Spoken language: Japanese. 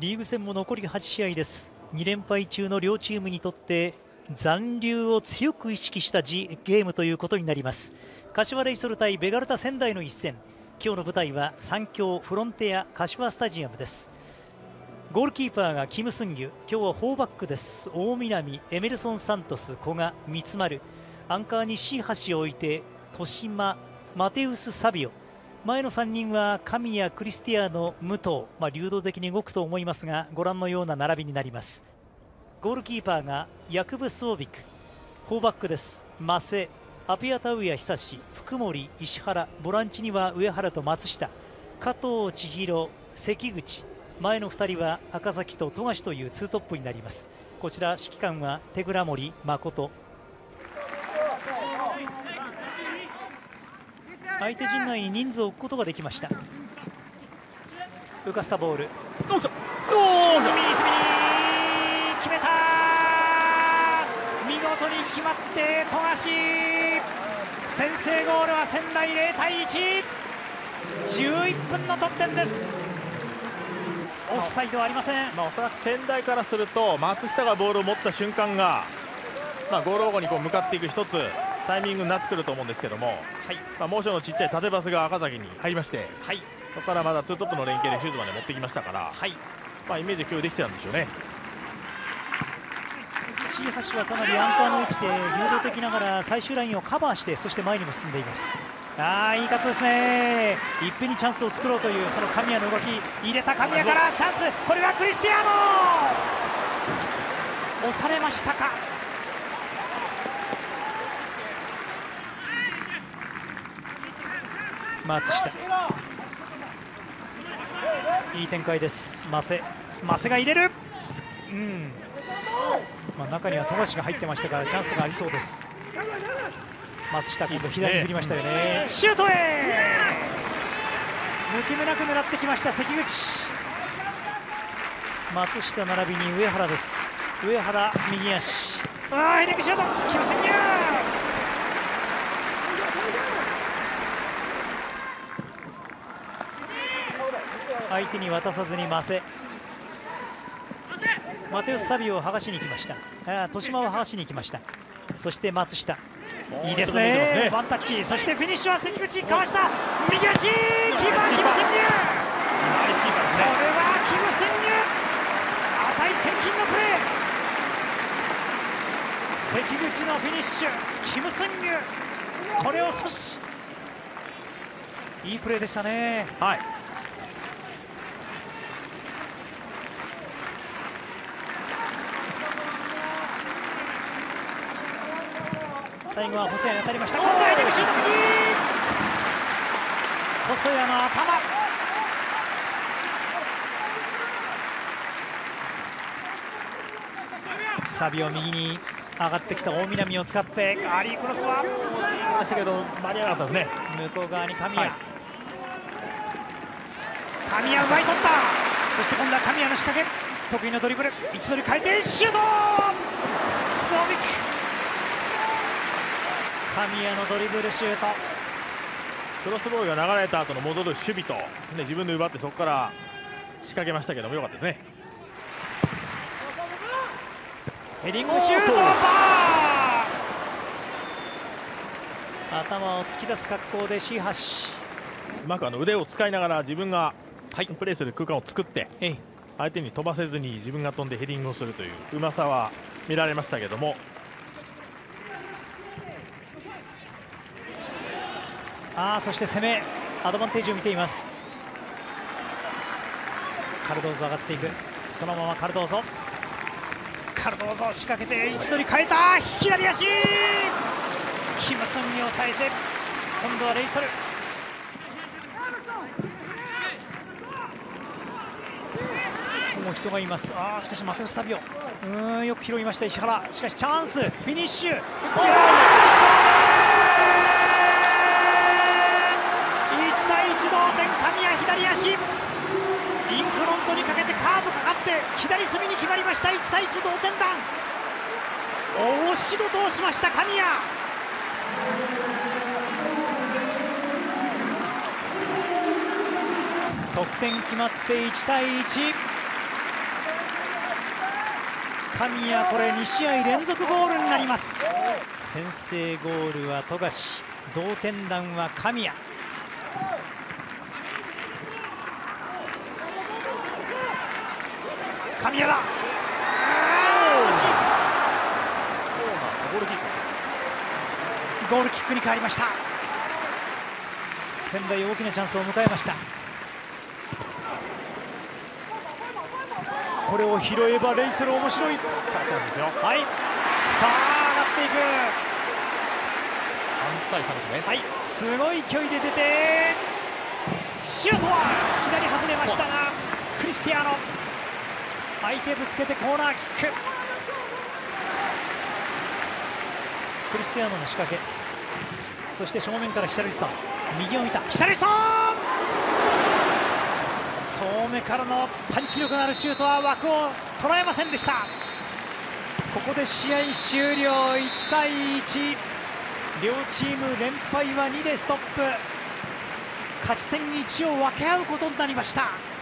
リーグ戦も残り8試合です。2連敗中の両チームにとって残留を強く意識したゲームということになります。柏レイソル対ベガルタ仙台の一戦。今日の舞台は三強フロンテア柏スタジアムです。ゴールキーパーがキム・スンギュ。今日は4バックです。大南エメルソン・サントス古賀三丸。アンカーにシー橋を置いて豊島マテウス・サビオ。前の3人は神谷クリスティアーノ武藤、まあ、流動的に動くと思いますがご覧のような並びになります。ゴールキーパーがヤクブ・スオビク4バックです。マセアピアタウヤ久志福森石原ボランチには上原と松下加藤千尋関口前の2人は赤崎と富樫というツートップになります。こちら指揮官は手倉森誠相手陣内に人数を置くことができました。浮かせたボール。おっと決めた見事に決まって富樫。先制ゴールは仙台0対111分の得点です。オフサイドはありません、まあ、おそらく仙台からすると松下がボールを持った瞬間が、まあ、ゴール方向にこう向かっていく一つタイミングになってくると思うんですけども、はい。まあ、モーションのちっちゃい縦パスが赤崎に。入りまして、はい、そこからまだツートップの連携でシュートまで持ってきましたから、はい。まあ、イメージ共有できてたんでしょうね。橋はかなりアンカーの位置で流動的ながら最終ラインをカバーしてそして前にも進んでいます。ああいいカットですね。いっぺんにチャンスを作ろうというその神谷の動き。入れた神谷からチャンス。これはクリスティアーノ。押されましたか松下。いい展開です。マセマセが入れる。うん。まあ、中には富樫が入ってましたからチャンスがありそうです。松下今度左に振りましたよね、シュートへ!抜け目なく狙ってきました関口。松下並びに上原です。上原右足。ああヘディングシュート!キム・センニュー相手に渡さずにマセマテウス・サビオを剥がしに行きました。あ豊島を剥がしに行きました。そして松下。いいですね。ワンタッチ。そしてフィニッシュは関口。かわした。右足。キーパーキム・センニュこれはキム・センニュ値千金のプレー。関口のフィニッシュ。キム・センこれを阻止。いいプレーでしたね。はい最後は細谷に当たりました。今度はヘディングシュート細谷の頭。サビを右に上がってきた大南を使ってガーリークロスは。ましたけど間に合わなかったですね。向こう側に神谷、はい、神谷奪い取った。そして今度は神谷の仕掛け。得意のドリブル。一度に回転シュート。スオビック神谷のドリブルシュート。クロスボールが流れた後の戻る守備と、ね、自分で奪ってそこから仕掛けましたけどもよかったですね。ヘディングシュートバー頭を突き出す格好でシーハシ。うまくあの腕を使いながら自分が、はい、プレーする空間を作って相手に飛ばせずに自分が飛んでヘディングをするといううまさは見られましたけどもあそして攻めアドバンテージを見ています。カルドーゾ上がっていく。そのままカルドーゾ。カルドーゾ仕掛けて一度に変えた。左足。キムソンに抑えて今度はレイソル。もう人がいます。あしかしマテウス・サビオ。うんよく拾いました。石原。しかしチャンス。フィニッシュ。1対1同点神谷左足。インフロントにかけてカーブかかって左隅に決まりました。1対1同点弾。大仕事をしました神谷。得点決まって1対1神谷これ2試合連続ゴールになります。先制ゴールは富樫。同点弾は神谷。神谷だゴールキックに変わりました。仙台大きなチャンスを迎えました。これを拾えばレイソル面白い。はい。さあ上がっていく。3対3ですね。はい。すごい勢いで出てシュートは左外れましたがクリスティアーノ。相手ぶつけてコーナーキック。クリスティアーノの仕掛け。そして正面からヒシャルリソン右を見た。ヒシャルリソン遠目からのパンチ力のあるシュートは枠を捉えませんでした。ここで試合終了。1対1両チーム連敗は2でストップ。勝ち点1を分け合うことになりました。